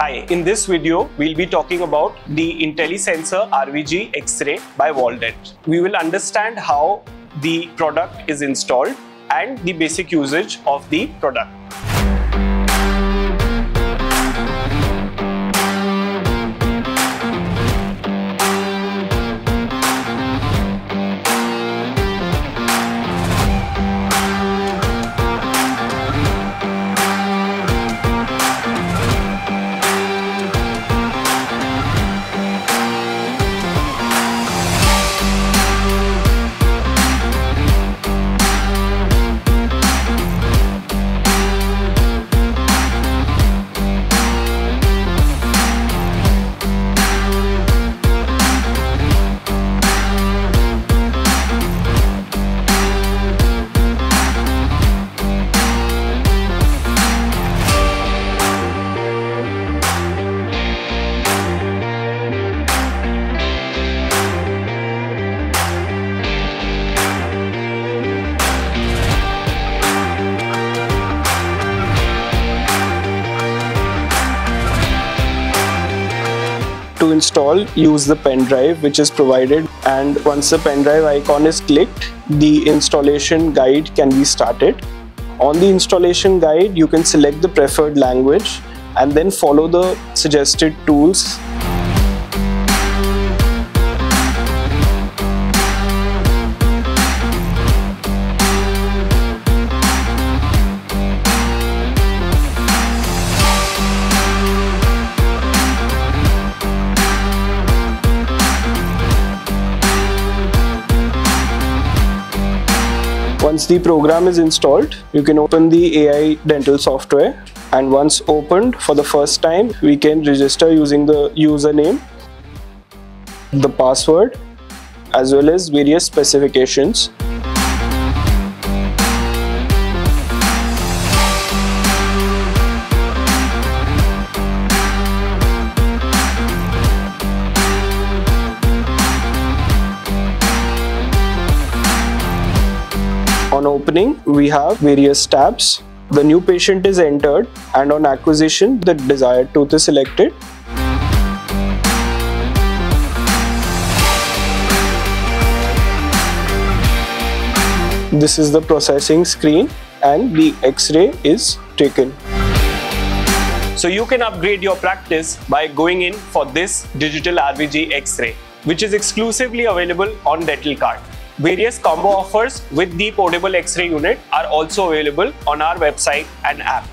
Hi, in this video, we'll be talking about the IntelliSensor RVG X-ray by Waldent. We will understand how the product is installed and the basic usage of the product. To install use the pen drive which is provided. And once the pen drive icon is clicked the installation guide can be started. On the installation guide you can select the preferred language and then follow the suggested tools Once the program is installed, you can open the AI dental software and once opened for the first time, we can register using the username, the password as well as various specifications. On opening, we have various tabs. The new patient is entered and on acquisition, the desired tooth is selected. This is the processing screen and the x-ray is taken. So you can upgrade your practice by going in for this digital RVG X-ray, which is exclusively available on DentalKart. Various combo offers with the portable X-ray unit are also available on our website and app.